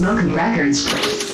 Smoking Records.